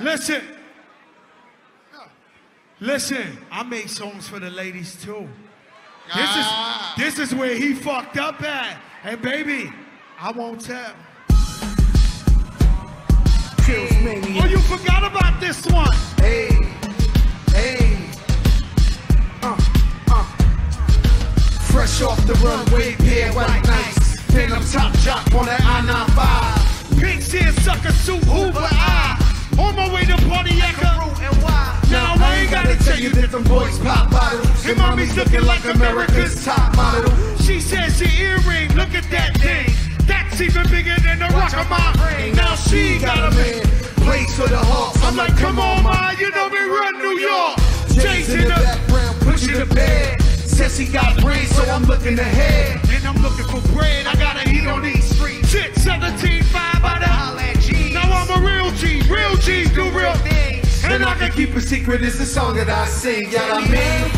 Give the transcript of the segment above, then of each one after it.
Listen. Listen, I make songs for the ladies too. This is this is where he fucked up at. And baby, I won't tell. Kills mania. Oh, you forgot about this one. Hey, hey. Uh, uh. Fresh off the runway, pair white nights. Phantom top drop on that I-95. Pink skin sucker suit, Pontiaca. Now I ain't gotta tell you that them boys pop bottles. And mommy's looking like America's top model. She says your earring, look at that thing. That's even bigger than the rock of my brain. Now she got a man. Plays for the Hawks. I'm like, come on, ma, you know me run New York. Jay's in the background, pushing the bed. Says he got brains, so I'm looking ahead. Real G, do real things. And I can keep a secret, it's the song that I sing. Yeah, I mean.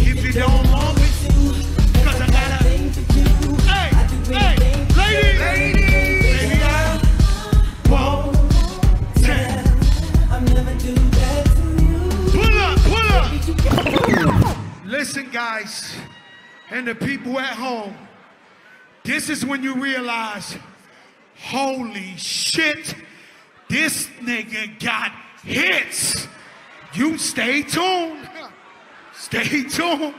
If you don't want me to, cause I gotta. Hey, hey, lady, lady, baby, I won't tell. Pull up, pull up. Listen, guys, and the people at home, this is when you realize, holy shit, this nigga got hits. You stay tuned. Stay tuned.